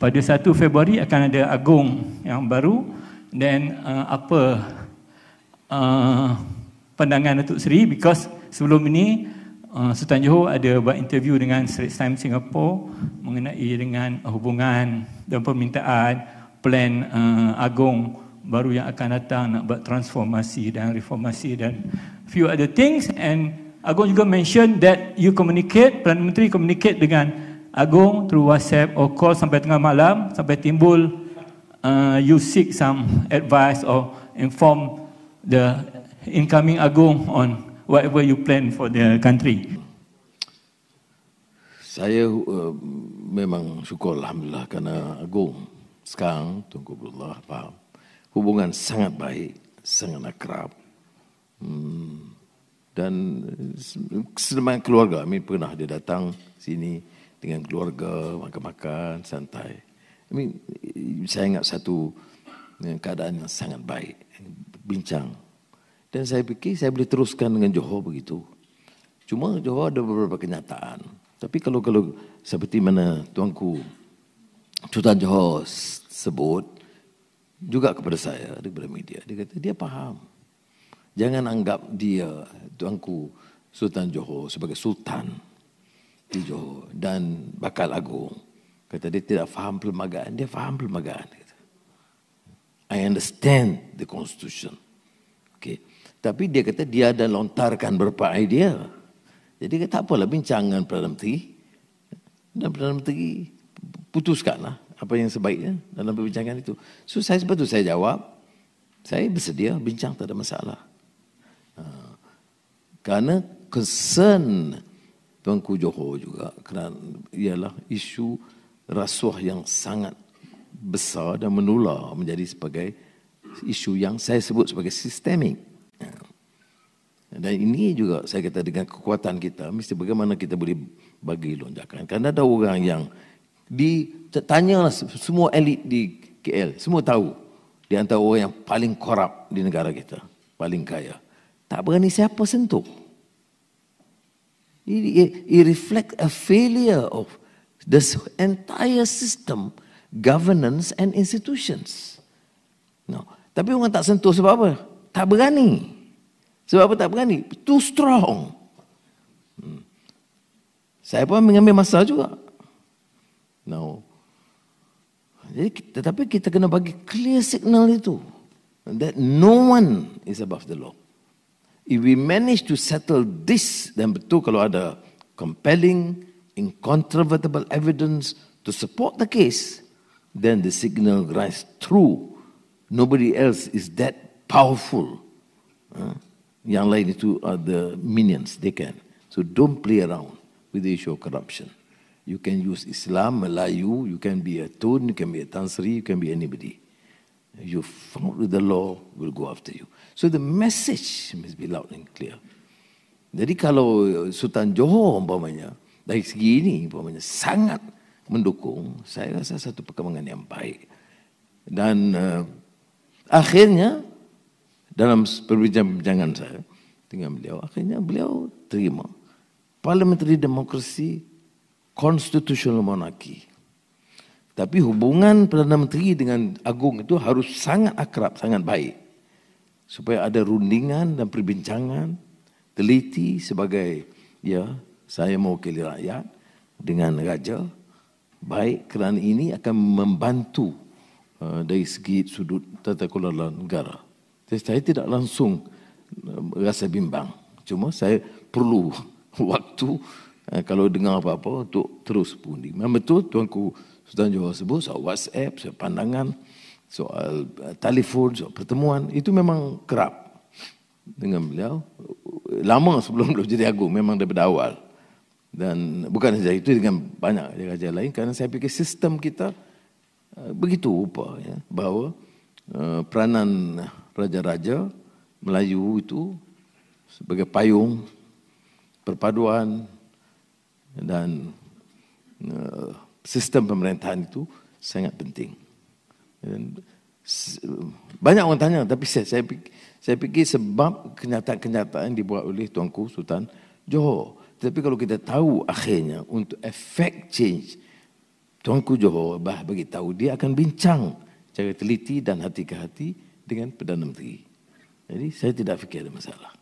pada 1 Februari akan ada agung yang baru dan uh, apa uh, pandangan Datuk Seri because sebelum ini uh, Sultan Johor ada buat interview dengan Straits Times Singapore mengenai dengan hubungan dan permintaan plan uh, agung baru yang akan datang nak buat transformasi dan reformasi dan few other things. And Agung juga mention that you communicate Perdana Menteri communicate dengan Agung through WhatsApp or call sampai tengah malam sampai timbul uh, you seek some advice or inform the incoming Agung on whatever you plan for the country. Saya uh, memang syukur Alhamdulillah kerana Agung sekarang Tunku Abdullah faham hubungan sangat baik, sangat akrab. Hmm. Dan sedemikian keluarga, Amin pernah dia datang sini dengan keluarga, makan-makan, santai. Amin, saya ingat satu keadaan yang sangat baik, bincang. Dan saya fikir saya boleh teruskan dengan Johor begitu. Cuma Johor ada beberapa kenyataan. Tapi kalau kalau seperti mana tuanku Sultan Johor sebut, juga kepada saya kepada media dia kata dia faham jangan anggap dia tuanku Sultan Johor sebagai sultan Johor dan bakal agung kata dia tidak faham perlembagaan dia faham perlembagaan kata. I understand the constitution okay. tapi dia kata dia ada lontarkan beberapa idea jadi kata apalah bincang dengan Perdana Menteri dan Perdana Menteri putuskanlah apa yang sebaiknya dalam perbincangan itu. So saya sebab itu saya jawab, saya bersedia bincang tak ada masalah. Ha. Kerana concern Tuanku Johor juga kerana ialah isu rasuah yang sangat besar dan menular menjadi sebagai isu yang saya sebut sebagai sistemik. Dan ini juga saya kata dengan kekuatan kita, mesti bagaimana kita boleh bagi lonjakan. Kerana ada orang yang di tanyalah semua elit di KL semua tahu di antara orang yang paling korup di negara kita paling kaya tak berani siapa sentuh it, it, it reflect a failure of the entire system governance and institutions no tapi orang tak sentuh sebab apa tak berani sebab apa tak berani too strong hmm. saya pun mengambil masa juga No. Jadi, tetapi kita kena bagi clear signal itu. That no one is above the law. If we manage to settle this, then betul kalau ada compelling, incontrovertible evidence to support the case, then the signal rise true. Nobody else is that powerful. Uh, yang lain itu are the minions, they can. So don't play around with the issue of corruption. You can use Islam, Melayu, you can be a Tun, you can be a Tansri, you can be anybody. You found with the law, will go after you. So the message must be loud and clear. Jadi kalau Sultan Johor umpamanya, dari segi ini umpamanya sangat mendukung, saya rasa satu perkembangan yang baik. Dan uh, akhirnya dalam perbincangan saya dengan beliau, akhirnya beliau terima parliamentary demokrasi constitutional monarchy. Tapi hubungan Perdana Menteri dengan Agung itu harus sangat akrab, sangat baik. Supaya ada rundingan dan perbincangan teliti sebagai ya saya mewakili rakyat dengan raja baik kerana ini akan membantu uh, dari segi sudut tata kelola negara. Jadi saya tidak langsung uh, rasa bimbang. Cuma saya perlu waktu Eh, kalau dengar apa-apa untuk terus pundi. Memang betul tuanku Sultan Johor sebut soal WhatsApp, soal pandangan, soal uh, telefon, soal pertemuan itu memang kerap dengan beliau. Lama sebelum beliau jadi agung memang daripada awal. Dan bukan saja itu dengan banyak raja lain kerana saya fikir sistem kita uh, begitu rupa ya bahawa uh, peranan raja-raja Melayu itu sebagai payung perpaduan dan sistem pemerintahan itu sangat penting. Banyak orang tanya tapi saya saya fikir, saya fikir sebab kenyataan-kenyataan dibuat oleh tuanku Sultan Johor. Tapi kalau kita tahu akhirnya untuk efek change Tuanku Johor bah bagi tahu dia akan bincang cara teliti dan hati ke hati dengan Perdana Menteri. Jadi saya tidak fikir ada masalah.